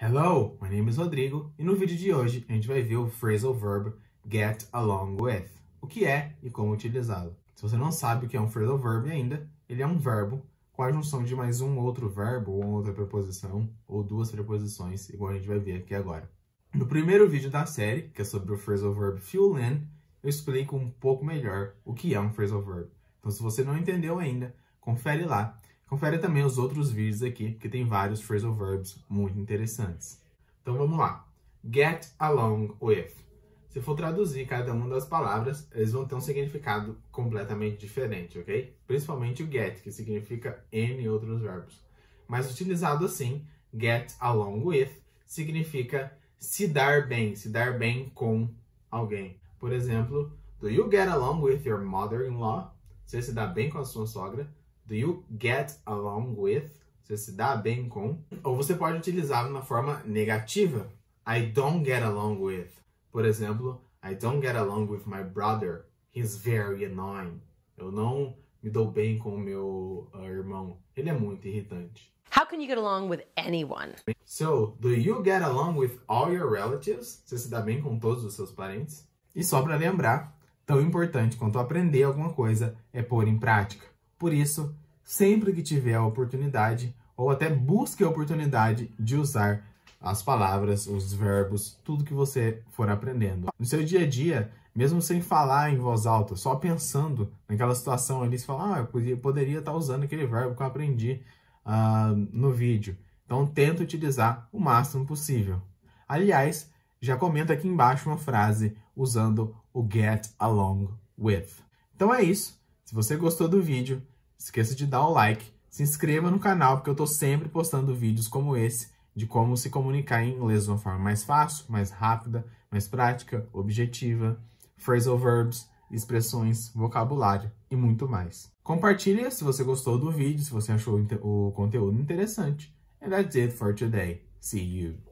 Hello, my name is Rodrigo e no vídeo de hoje a gente vai ver o phrasal verb get along with, o que é e como utilizá-lo. Se você não sabe o que é um phrasal verb ainda, ele é um verbo com a junção de mais um outro verbo ou outra preposição ou duas preposições, igual a gente vai ver aqui agora. No primeiro vídeo da série, que é sobre o phrasal verb fill in, eu explico um pouco melhor o que é um phrasal verb. Então, se você não entendeu ainda, confere lá Confere também os outros vídeos aqui, que tem vários phrasal verbs muito interessantes. Então vamos lá. Get along with. Se for traduzir cada uma das palavras, eles vão ter um significado completamente diferente, ok? Principalmente o get, que significa N outros verbos. Mas utilizado assim, get along with significa se dar bem, se dar bem com alguém. Por exemplo, do you get along with your mother-in-law? Você se dá bem com a sua sogra? Do you get along with? Você se dá bem com. Ou você pode utilizá-lo na forma negativa. I don't get along with. Por exemplo, I don't get along with my brother. He's very annoying. Eu não me dou bem com o meu uh, irmão. Ele é muito irritante. How can you get along with anyone? So, do you get along with all your relatives? Você se dá bem com todos os seus parentes? E só para lembrar, tão importante quanto aprender alguma coisa é pôr em prática. Por isso, sempre que tiver a oportunidade, ou até busque a oportunidade de usar as palavras, os verbos, tudo que você for aprendendo. No seu dia a dia, mesmo sem falar em voz alta, só pensando naquela situação ali, você fala, ah, eu poderia, poderia estar usando aquele verbo que eu aprendi uh, no vídeo. Então, tenta utilizar o máximo possível. Aliás, já comenta aqui embaixo uma frase usando o get along with. Então é isso. Se você gostou do vídeo, esqueça de dar o like, se inscreva no canal, porque eu estou sempre postando vídeos como esse, de como se comunicar em inglês de uma forma mais fácil, mais rápida, mais prática, objetiva, phrasal verbs, expressões, vocabulário e muito mais. Compartilhe se você gostou do vídeo, se você achou o conteúdo interessante. And that's it for today. See you.